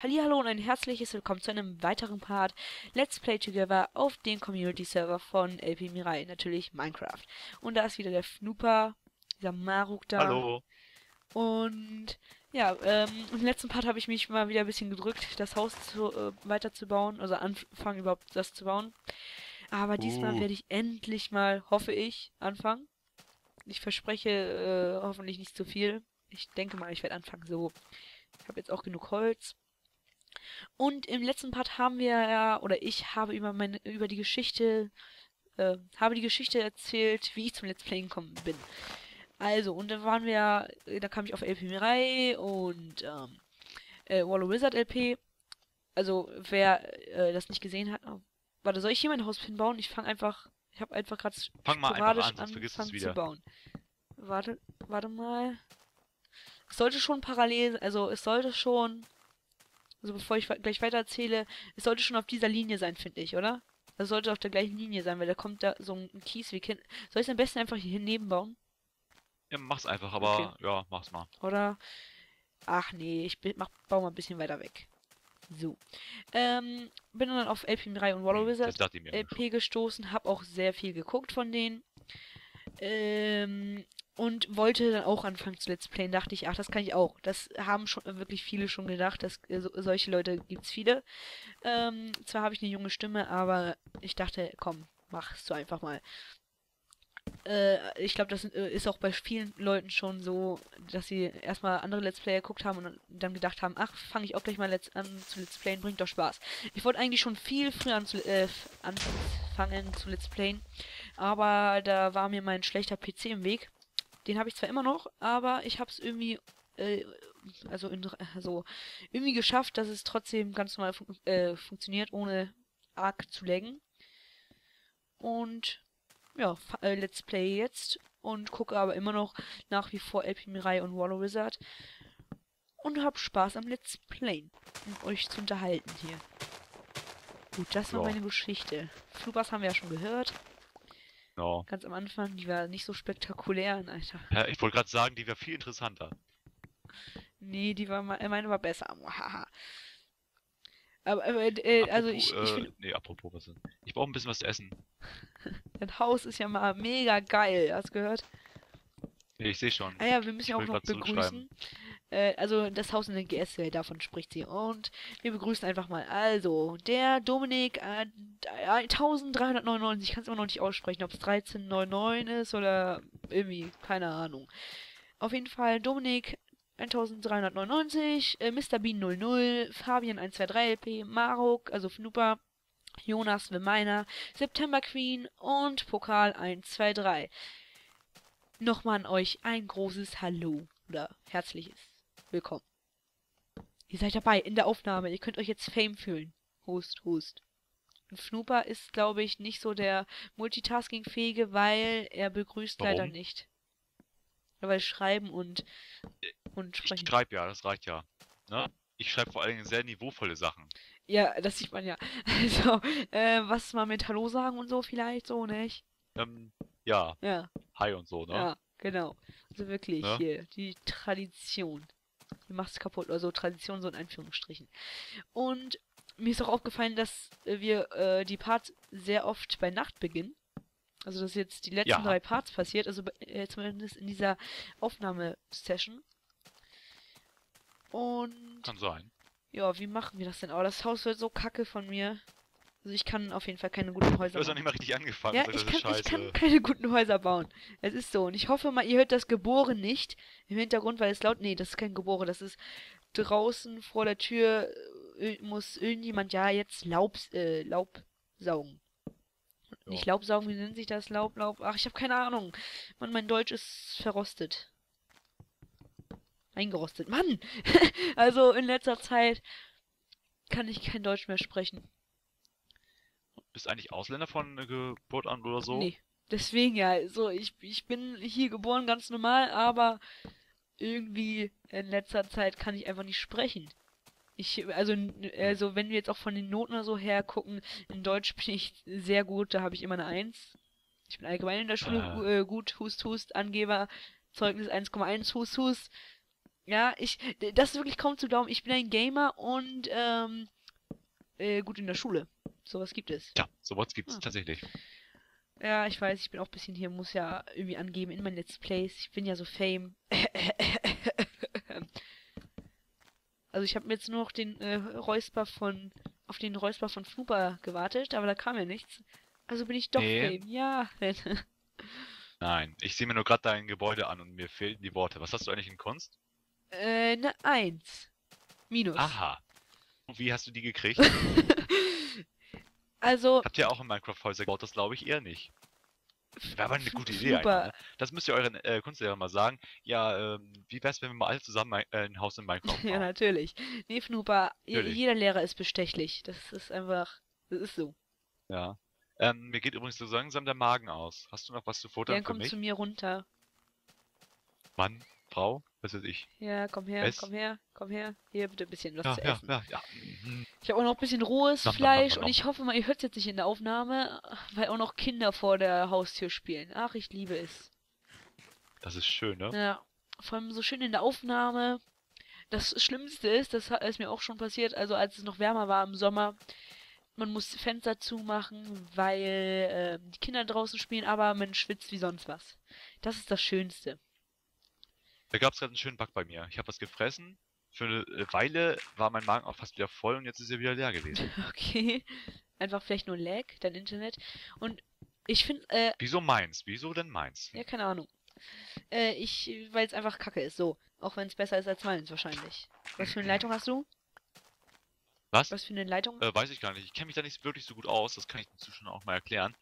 Hallo und ein herzliches Willkommen zu einem weiteren Part Let's Play Together auf dem Community Server von LP Mirai, natürlich Minecraft. Und da ist wieder der Fnooper, dieser Maruk da. Hallo. Und ja, ähm, im letzten Part habe ich mich mal wieder ein bisschen gedrückt, das Haus zu, äh, weiterzubauen, also anfangen überhaupt das zu bauen. Aber diesmal Uh. werde ich endlich mal, hoffe ich, anfangen. Ich verspreche äh, hoffentlich nicht zu viel. Ich denke mal, ich werde anfangen so. Ich habe jetzt auch genug Holz. Und im letzten Part haben wir ja, oder ich habe über meine, über die Geschichte, äh, habe die Geschichte erzählt, wie ich zum Let's Play gekommen bin. Also, und dann waren wir, äh, da kam ich auf LP Mirai und ähm, äh, Wallow Wizard LP. Also, wer äh, das nicht gesehen hat, oh, warte, soll ich hier mein Haus hinbauen? Ich fange einfach, ich habe einfach gerade Fang mal einfach an, sonst es angefangen wieder. zu bauen. Warte, warte mal. Es sollte schon parallel, also es sollte schon, also bevor ich gleich weiter erzähle, es sollte schon auf dieser Linie sein, finde ich, oder? Es sollte auf der gleichen Linie sein, weil da kommt da so ein Kiesweg hin. Soll ich es am besten einfach hier neben bauen? Ja, mach's einfach, aber ja, mach's mal. Oder? Ach nee, ich bin, mach, baue mal ein bisschen weiter weg. So. Ähm, bin dann auf LP3 und Wallow Hm, Wizard. LP gestoßen, habe auch sehr viel geguckt von denen. Ähm, und wollte dann auch anfangen zu Let's Playen. Dachte ich, ach, das kann ich auch. Das haben schon wirklich viele schon gedacht. Das, äh, so, solche Leute gibt's viele. Ähm, zwar habe ich eine junge Stimme, aber ich dachte, komm, machst du einfach mal. Äh, ich glaube, das äh, ist auch bei vielen Leuten schon so, dass sie erstmal andere Let's Player geguckt haben und dann- gedacht haben, ach, fange ich auch gleich mal let's an zu Let's Playen, bringt doch Spaß. Ich wollte eigentlich schon viel früher an zu, äh, anfangen zu Let's Playen, aber da war mir mein schlechter PC im Weg. Den habe ich zwar immer noch, aber ich habe es irgendwie, äh, also in, also irgendwie geschafft, dass es trotzdem ganz normal fun äh, funktioniert, ohne arg zu laggen. Und ja, äh, Let's Play jetzt und gucke aber immer noch nach wie vor LP Mirai und Wallow Wizard und hab Spaß am Let's Playen, um euch zu unterhalten hier. Gut, das war Ja. meine Geschichte. Flubas haben wir ja schon gehört, Genau. ganz am Anfang, die war nicht so spektakulär, Alter. Ja, ich wollte gerade sagen, die wäre viel interessanter. Nee, die war me- meine war besser. Aber, äh, also ich, ich äh, finde, nee, apropos was denn? Ich brauche ein bisschen was zu essen. das Haus ist ja mal mega geil, hast du gehört? Nee, ich sehe schon. Ah ja, wir müssen ja auch noch begrüßen. Äh, also das Haus in der GS-Welt, davon spricht sie. Und wir begrüßen einfach mal. Also, der Dominik äh, 1399, ich kann es immer noch nicht aussprechen, ob es 1399 ist oder irgendwie, keine Ahnung. Auf jeden Fall Dominik 1399, äh, Mr. Bean 00, Fabian 123 LP, Marok, also Fnupa, Jonas Wemeiner, September Queen und Pokal 123 nochmal an euch ein großes Hallo oder herzliches Willkommen. Ihr seid dabei in der Aufnahme. Ihr könnt euch jetzt Fame fühlen. Hust, hust. Und Fnooper ist, glaube ich, nicht so der Multitasking-fähige, weil er begrüßt leider Warum? nicht. Ja, Weil schreiben und, und Ich sprechen. schreibe ja, das reicht ja. Ne? Ich schreibe vor allen Dingen sehr niveauvolle Sachen. Ja, das sieht man ja. Also, äh, was mal mit Hallo sagen und so vielleicht, so, nicht? Ähm, ja, Ja. hi und so, ne? Ja, genau. Also wirklich Ne? hier, die Tradition. Die macht's kaputt. Also Tradition so in Anführungsstrichen. Und mir ist auch aufgefallen, dass wir äh, die Parts sehr oft bei Nacht beginnen. Also dass jetzt die letzten Ja. drei Parts passiert, also äh, zumindest in dieser Aufnahmesession. Und Kann sein. ja, wie machen wir das denn? Aber das Haus wird so kacke von mir. Also ich kann auf jeden Fall keine guten Du Häuser hast noch bauen. nicht mal richtig angefangen. Ja, ich kann, ich kann keine guten Häuser bauen. Es ist so. Und ich hoffe mal, ihr hört das Geboren nicht im Hintergrund, weil es laut. Nee, das ist kein Geboren. Das ist draußen vor der Tür äh, muss irgendjemand ja jetzt Laub, äh, Laub saugen. Ja. Nicht Laub saugen, wie nennt sich das? Laub, Laub. Ach, ich habe keine Ahnung. Mann, mein Deutsch ist verrostet. Eingerostet. Mann! also in letzter Zeit kann ich kein Deutsch mehr sprechen. Bist eigentlich Ausländer von äh, Geburt an oder so? Nee. Deswegen ja, so, ich, ich bin hier geboren ganz normal, aber irgendwie in letzter Zeit kann ich einfach nicht sprechen. Ich, also, also wenn wir jetzt auch von den Noten oder so her gucken, in Deutsch bin ich sehr gut, da habe ich immer eine Eins. Ich bin allgemein in der Schule Ah. äh, gut, Hust, Hust, Angeber, Zeugnis 1,1, Hust, Hust. Ja, ich, das ist wirklich kaum zu glauben. Ich bin ein Gamer und ähm, äh, gut in der Schule. Sowas gibt es. Ja, sowas gibt's Ah. tatsächlich. Ja, ich weiß, ich bin auch ein bisschen hier, muss ja irgendwie angeben in meinen Let's Plays. Ich bin ja so Fame. Also ich habe mir jetzt nur noch den äh, Räusper von auf den Räusper von Fnuper gewartet, aber da kam ja nichts. Also bin ich doch Nee. Fame. Ja. Nein, ich sehe mir nur gerade dein Gebäude an und mir fehlen die Worte. Was hast du eigentlich in Kunst? äh, ne Eins. Minus. Aha. Wie hast du die gekriegt? Also, Habt ihr auch in Minecraft Häuser gebaut? Das glaube ich eher nicht. Wäre aber eine gute Idee Fnuper, eigentlich, ne? Das müsst ihr euren äh, Kunstlehrern mal sagen. Ja, ähm, wie wär's, wenn wir mal alle zusammen ein, äh, ein Haus in Minecraft Ja, bauen? natürlich. Nee, Fnuper, je- Natürlich. jeder Lehrer ist bestechlich. Das ist einfach, das ist so. Ja. Ähm, mir geht übrigens so langsam der Magen aus. Hast du noch was zu futtern Dann für komm mich? zu mir runter. Mann, Frau, was weiß ich. Ja, komm her, Es- komm her, komm her. Hier bitte ein bisschen was Ja, zu essen. ja, ja. Mhm. Ich habe auch noch ein bisschen rohes Nom, nom, nom, Fleisch nom, und ich hoffe mal, ihr hört es jetzt nicht in der Aufnahme, weil auch noch Kinder vor der Haustür spielen. Ach, ich liebe es. Das ist schön, ne? Ja, vor allem so schön in der Aufnahme. Das Schlimmste ist, das ist mir auch schon passiert, also als es noch wärmer war im Sommer, man muss Fenster zumachen, weil ähm, die Kinder draußen spielen, aber man schwitzt wie sonst was. Das ist das Schönste. Da gab's gerade einen schönen Bug bei mir. Ich habe was gefressen. Für eine äh, Weile war mein Magen auch fast wieder voll und jetzt ist er wieder leer gewesen. Okay. Einfach vielleicht nur Lag, dein Internet. Und ich finde, äh, Wieso meins? Wieso denn meins? ja, keine Ahnung. Äh, ich, weil es einfach kacke ist, so. Auch wenn es besser ist als meins wahrscheinlich. Was für eine Leitung hast du? Was? Was für eine Leitung? Äh, weiß ich gar nicht. Ich kenne mich da nicht wirklich so gut aus. Das kann ich den Zuschauern auch mal erklären.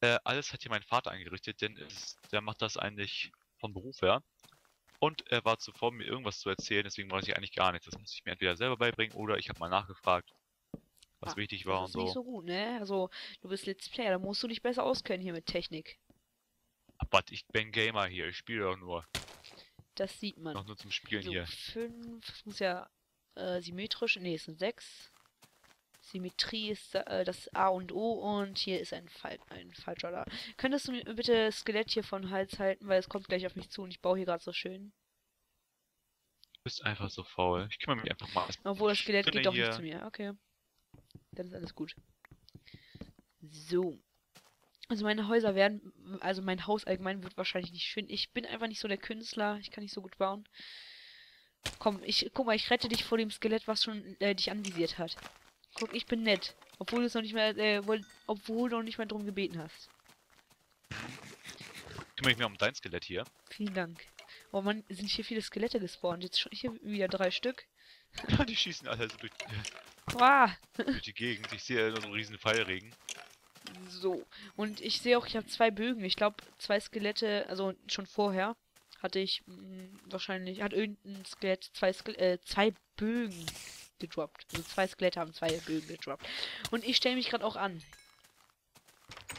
Äh, alles hat hier mein Vater eingerichtet, denn es, der macht das eigentlich vom Beruf her. Und er war zuvor, mir irgendwas zu erzählen, deswegen weiß ich eigentlich gar nichts. Das muss ich mir entweder selber beibringen oder ich habe mal nachgefragt, was Ah, wichtig das war und ist nicht so. so gut, ne? Also, du bist Let's Player, da musst du dich besser auskennen hier mit Technik. Aber ich bin Gamer hier, ich spiele doch nur. Das sieht man. Noch nur zum Spielen So, hier. 5, das muss ja äh, symmetrisch, nee, es sind 6. Symmetrie ist äh, das A und O und hier ist ein, Fall, ein falscher da. Könntest du mir bitte das Skelett hier von Hals halten, weil es kommt gleich auf mich zu und ich baue hier gerade so schön. Du bist einfach so faul. Ich kümmere mich einfach mal. Obwohl das Skelett geht doch nicht zu mir. Okay. Dann ist alles gut. So. Also meine Häuser werden, also mein Haus allgemein wird wahrscheinlich nicht schön. Ich bin einfach nicht so der Künstler. Ich kann nicht so gut bauen. Komm, ich guck mal, ich rette dich vor dem Skelett, was schon äh, dich anvisiert hat. Guck, ich bin nett. Obwohl du es noch nicht mehr, äh, wohl- obwohl du noch nicht mehr drum gebeten hast. Kümmere ich mich um dein Skelett hier. Vielen Dank. Oh Mann, sind hier viele Skelette gespawnt. Jetzt schon hier wieder drei Stück. die schießen alle so durch, Wow. durch die Gegend. Ich sehe nur so einen riesen Pfeilregen. So. Und ich sehe auch, ich habe zwei Bögen. Ich glaube, zwei Skelette, also schon vorher hatte ich mh, wahrscheinlich, hat irgendein Skelett zwei, Skel äh, zwei Bögen gedroppt. Also zwei Skelette haben zwei Bögen gedroppt. Und ich stelle mich gerade auch an.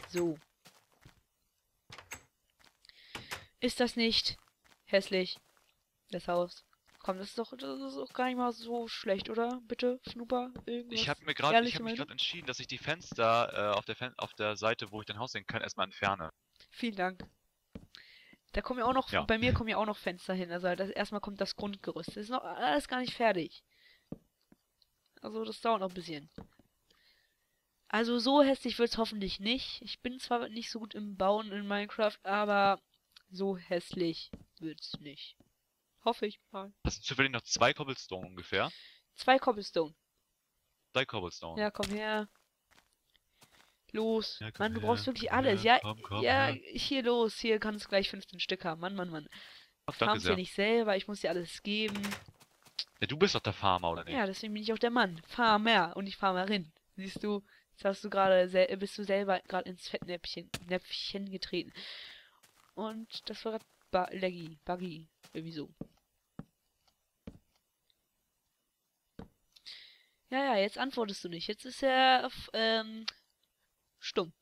So. Ist das nicht hässlich? Das Haus. Komm, das ist doch, das ist doch gar nicht mal so schlecht, oder? Bitte, Snooper? Irgendwas? Ich habe mir gerade, ich habe mich gerade entschieden, dass ich die Fenster äh, auf der Fen auf der Seite, wo ich dein Haus sehen kann, erstmal entferne. Vielen Dank. Da kommen ja auch noch, Ja. bei mir kommen ja auch noch Fenster hin. Also das, erstmal kommt das Grundgerüst. Das ist noch alles gar nicht fertig. Also das dauert noch ein bisschen. Also so hässlich wird es hoffentlich nicht. Ich bin zwar nicht so gut im Bauen in Minecraft, aber so hässlich wird's nicht. Hoffe ich mal. Hast du zufällig noch zwei Cobblestone ungefähr? Zwei Cobblestone. Zwei Cobblestone. Ja, komm her. Los. Ja, komm Mann, du her, brauchst wirklich alles. her, Ja, komm, komm ja, her. hier los. Hier kannst du gleich 15 Stück haben. Mann, Mann, Mann. Danke Farm's ja nicht selber, ich muss dir alles geben. Ja, du bist doch der Farmer, oder nicht? Ja, deswegen bin ich auch der Mann. Farmer und nicht Farmerin. Siehst du, jetzt hast du gerade bist du selber gerade ins Fettnäpfchen Näpfchen getreten. Und das war grad ba Leggy, Buggy, irgendwie so. Ja, ja, jetzt antwortest du nicht. Jetzt ist er ähm, stumm.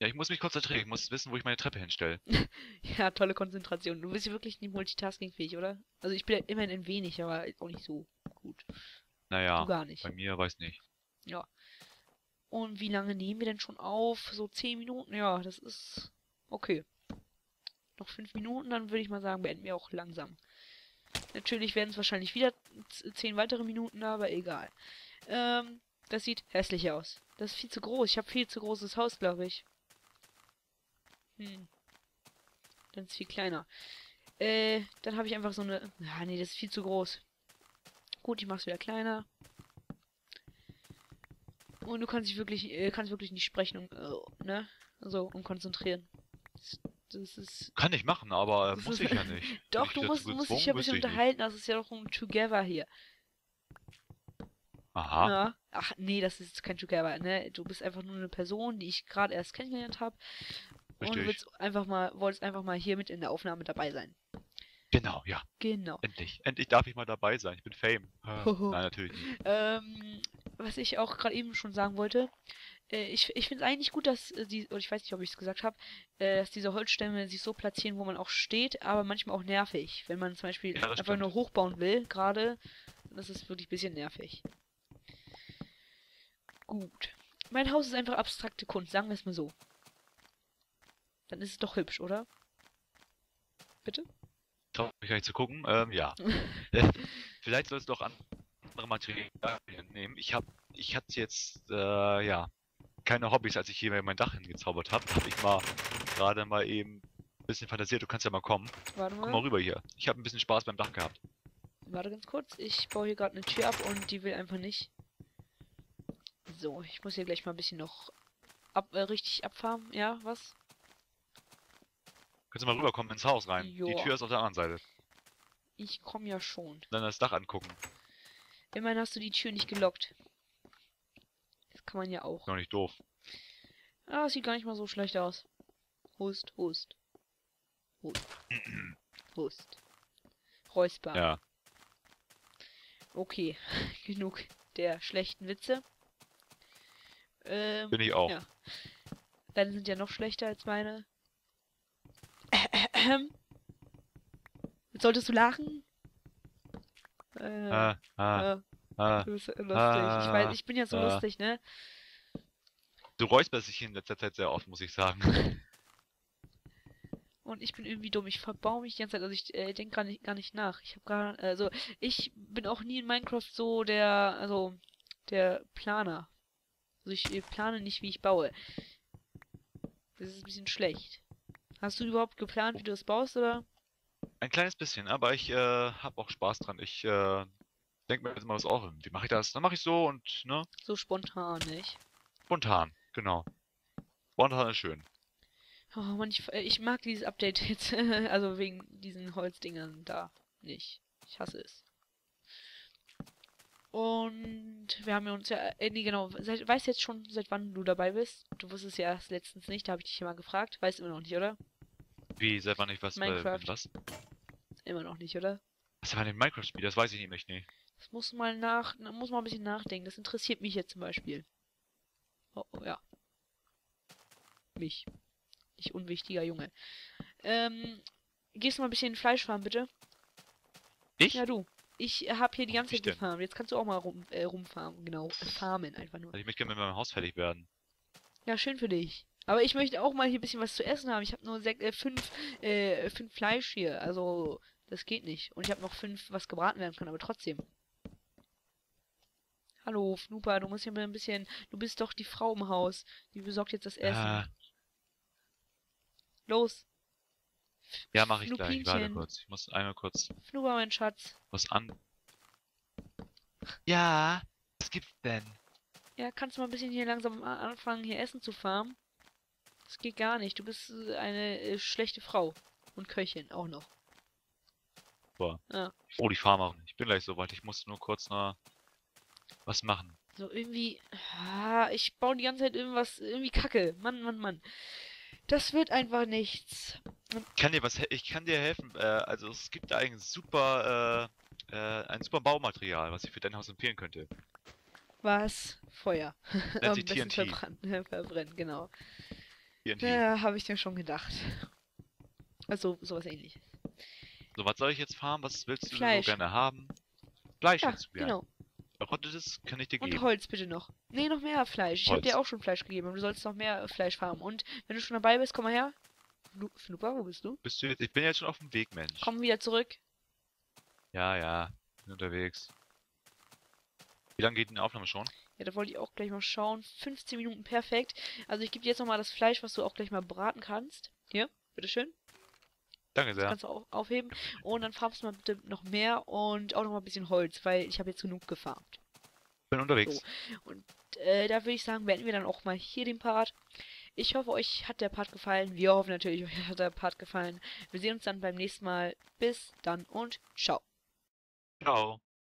Ja, ich muss mich konzentrieren. Ich muss wissen, wo ich meine Treppe hinstelle. Ja, tolle Konzentration. Du bist ja wirklich nicht multitaskingfähig, oder? Also ich bin ja immerhin ein wenig, aber auch nicht so gut. Du Naja, gar nicht. bei mir weiß nicht. Und wie lange nehmen wir denn schon auf? So 10 Minuten? Ja, das ist okay. Noch 5 Minuten, dann würde ich mal sagen, beenden wir auch langsam. Natürlich werden es wahrscheinlich wieder z- zehn weitere Minuten, aber egal. Ähm, das sieht hässlich aus. Das ist viel zu groß. Ich habe viel zu großes Haus, glaube ich. Hm. Dann ist viel kleiner. Äh, dann habe ich einfach so eine... Ah, nee, das ist viel zu groß. Gut, ich mach's wieder kleiner. Und du kannst dich wirklich, äh, kannst wirklich nicht sprechen und, äh, ne? So, und konzentrieren. Das, das ist... Kann ich machen, aber äh, muss ich ja nicht. Doch, ich du musst, musst dich ja ein bisschen ich nicht. unterhalten. Das ist ja doch ein Together hier. Aha. Ja. Ach nee, das ist kein Together, ne? Du bist einfach nur eine Person, die ich gerade erst kennengelernt habe. Und Richtig. willst einfach mal, wolltest einfach mal hier mit in der Aufnahme dabei sein. Genau, ja. Genau. Endlich. Endlich darf ich mal dabei sein. Ich bin Fame. Äh, Hoho. Nein, natürlich nicht. Ähm, was ich auch gerade eben schon sagen wollte, äh, ich, ich finde es eigentlich gut, dass äh, die, oder ich weiß nicht, ob ich es gesagt habe, äh, dass diese Holzstämme sich so platzieren, wo man auch steht, aber manchmal auch nervig. Wenn man zum Beispiel Ja, einfach stimmt. nur hochbauen will, gerade, das ist wirklich ein bisschen nervig. Gut. Mein Haus ist einfach abstrakte Kunst, sagen wir es mal so. Dann ist es doch hübsch, oder? Bitte? Traue mich gar nicht zu gucken. Ähm, ja. Vielleicht sollst du doch andere Materialien nehmen. Ich habe, ich hatte jetzt, äh, ja, keine Hobbys, als ich hier mein Dach hingezaubert habe. Habe ich mal gerade mal eben ein bisschen fantasiert. Du kannst ja mal kommen. Warte Komm mal. mal rüber hier. Ich habe ein bisschen Spaß beim Dach gehabt. Warte ganz kurz. Ich baue hier gerade eine Tür ab und die will einfach nicht. So, ich muss hier gleich mal ein bisschen noch ab, äh, richtig abfarmen. Ja, was? Kannst du mal rüberkommen ins Haus rein. Die Joa. Tür ist auf der anderen Seite. Ich komme ja schon. Dann das Dach angucken. Immerhin hast du die Tür nicht gelockt. Das kann man ja auch. Noch nicht doof. Ah, sieht gar nicht mal so schlecht aus. Hust, hust. Hust. Hust. Räusper. Ja. Okay, genug der schlechten Witze. Ähm, Bin ich auch. Ja. Deine sind ja noch schlechter als meine. Jetzt solltest du lachen? Äh, Ah, ah, äh, ah. du bist lustig. ich weiß, ah, ich bin ja so ah. lustig, ne? Du räusperst dich in letzter Zeit sehr oft, muss ich sagen. Und ich bin irgendwie dumm. Ich verbau mich die ganze Zeit. Also ich äh, denke gar nicht, gar nicht nach. Ich habe gar, also ich bin auch nie in Minecraft so der, also der Planer. Also ich äh, plane nicht, wie ich baue. Das ist ein bisschen schlecht. Hast du überhaupt geplant, wie du das baust, oder? Ein kleines bisschen, aber ich äh, habe auch Spaß dran. Ich äh, denke mir jetzt mal was auf. Wie mache ich das? Dann mache ich so und, ne? So spontan, nicht? Spontan, genau. Spontan ist schön. Oh Mann, ich, äh, ich mag dieses Update jetzt. also wegen diesen Holzdingern da nicht. Ich hasse es. Und wir haben ja uns ja, äh, nee, genau, seit, weißt jetzt schon, seit wann du dabei bist? Du wusstest ja erst letztens nicht, da habe ich dich ja mal gefragt. Weißt immer noch nicht, oder? Wie, seit wann ich was, äh, Minecraft. was? Immer noch nicht, oder? Was war denn Minecraft Spiel? Das weiß ich nämlich nicht. Das muss mal nach, na, muss mal ein bisschen nachdenken. Das interessiert mich jetzt zum Beispiel. Oh, oh ja. Mich. Ich unwichtiger Junge. Ähm, gehst du mal ein bisschen Fleisch farmen, bitte? Ich? Ja, du. Ich habe hier die ganze Zeit gefarmt. Jetzt kannst du auch mal rum, äh, rumfarmen. Genau. Äh, farmen einfach nur. Also ich möchte gerne mit meinem Haus fertig werden. Ja, schön für dich. Aber ich möchte auch mal hier ein bisschen was zu essen haben. Ich habe nur sech, äh, fünf, äh, fünf Fleisch hier. Also, das geht nicht. Und ich habe noch fünf, was gebraten werden kann, aber trotzdem. Hallo, Fnupa, du musst hier mal ein bisschen. Du bist doch die Frau im Haus. Die besorgt jetzt das Essen. Ah, Los. ja, mache ich gleich. Warte Flupinchen. kurz. Ich muss einmal kurz Fnupa, mein Schatz. was an. Ja, was gibt's denn? Ja, kannst du mal ein bisschen hier langsam anfangen, hier Essen zu farmen? Das geht gar nicht. Du bist äh, eine äh, schlechte Frau. Und Köchin auch noch. Oh, die Farmerin. Ich bin gleich soweit. Ich muss nur kurz noch was machen. So irgendwie. Ah, ich baue die ganze Zeit irgendwas. Irgendwie Kacke. Mann, Mann, Mann. Das wird einfach nichts. Ich kann dir was, ich kann dir helfen. Äh, also es gibt da ein super, äh, äh, ein super Baumaterial, was ich für dein Haus empfehlen könnte. Was? Feuer. Am besten TNT. verbrannt, verbrennen, genau. Ja, habe ich mir schon gedacht. Also, sowas ähnliches. So, was soll ich jetzt farmen? Was willst du Fleisch. so gerne haben? Fleisch Ja, gerne. genau. Verrottetes kann ich dir Und geben. Holz bitte noch. Nee, noch mehr Fleisch. Ich habe dir auch schon Fleisch gegeben, aber du sollst noch mehr Fleisch farmen. Und wenn du schon dabei bist, komm mal her. Fnupa, wo bist du? Bist du jetzt, ich bin jetzt schon auf dem Weg, Mensch. Komm wieder zurück. Ja, ja, bin unterwegs. Lange geht die Aufnahme schon? Ja, da wollte ich auch gleich mal schauen. 15 Minuten, perfekt. Also ich gebe dir jetzt nochmal das Fleisch, was du auch gleich mal braten kannst. Hier, bitteschön. Danke Das sehr. kannst du auch aufheben. Und dann farmst du mal bitte noch mehr und auch noch mal ein bisschen Holz, weil ich habe jetzt genug gefarmt. Bin unterwegs. Und äh, da würde ich sagen, beenden wir dann auch mal hier den Part. Ich hoffe, euch hat der Part gefallen. Wir hoffen natürlich, euch hat der Part gefallen. Wir sehen uns dann beim nächsten Mal. Bis dann und ciao. Ciao.